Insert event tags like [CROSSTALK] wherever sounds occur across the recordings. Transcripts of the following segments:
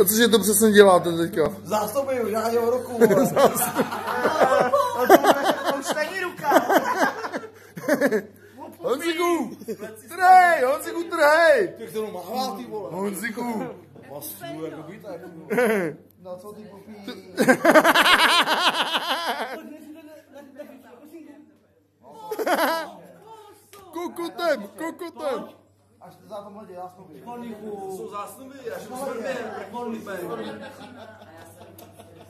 A cože to přesně děláte teďka? Zásobuju, žádně o roku. vole. To [LAUGHS] už není ruka. [LAUGHS] Honziku! Trhej! Honziku, trhej! Ty kterou mává, ty vole. Honziku! Masu, jako víte, jako [LAUGHS] Na co ty popí? Kokotem, kokotem! Ashtë të zatë më dhe, asë nuk e. Shkoni ku... Su zasë në bëjë, ashtë më sërmerë, prekoni për e.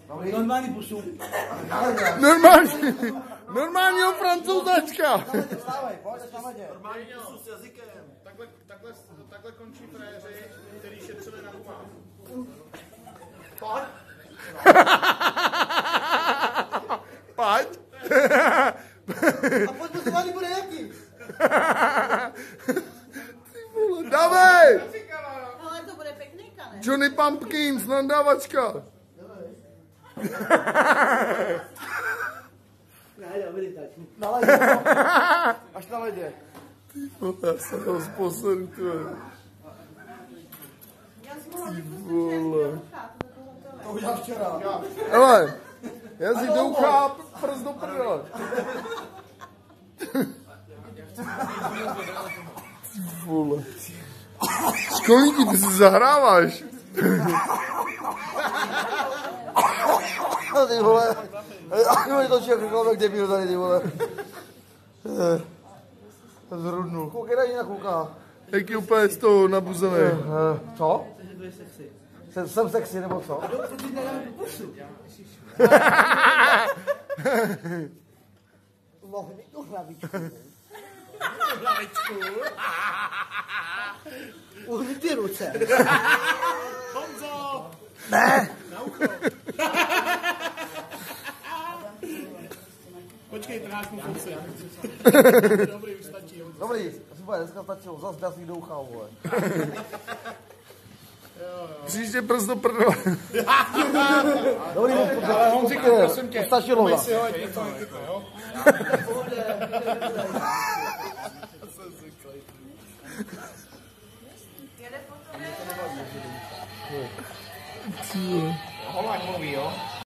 Normali pusu. [LAUGHS] Normali, normali on francuza ćka. Normali pusu s jazykem. Takhle, takhle, takhle končí fréři, který šetřili na gumách. Pán? Pať? A pojď poslovali bude jaký? [LAUGHS] Dávej! Ale to bude peknejka, ne? Johnny Pumpkins, nadávačka! [LAUGHS] Na ledě. Až na ledě. Já jsem to sposeru, ty vole. Já jsem mohla vole. To udělal včera. Hele, jazyk do ucha, prst do prdele. [LAUGHS] Ty vole. Školníky, ty si zahráváš. Ty vole. A jo, je to člověk, jako jak debil tady, ty vole. Zrudnul. Koukej na jinak kouká. Jak je úplně z toho nabuzený. Eh, Co? Jsem, jsem sexy, nebo co? Mohli tu hlavičku. [LAUGHS] Uhni ty ruce. [LAUGHS] Honzo! Ne. [LAUGHS] Počkej, trháknu kousek. Dobrý, už stačí. Dobrý, super, dneska stačilo. Zas dá si do ucha, vole. Příště prst do prdele. Dobrý, Ale Honziku, prosím tě, Stačilo zas. si ho, ať je to jo? 뒤에.